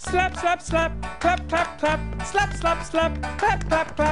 Slap, slap, slap, clap, clap, clap, slap, slap, slap, clap, clap, clap.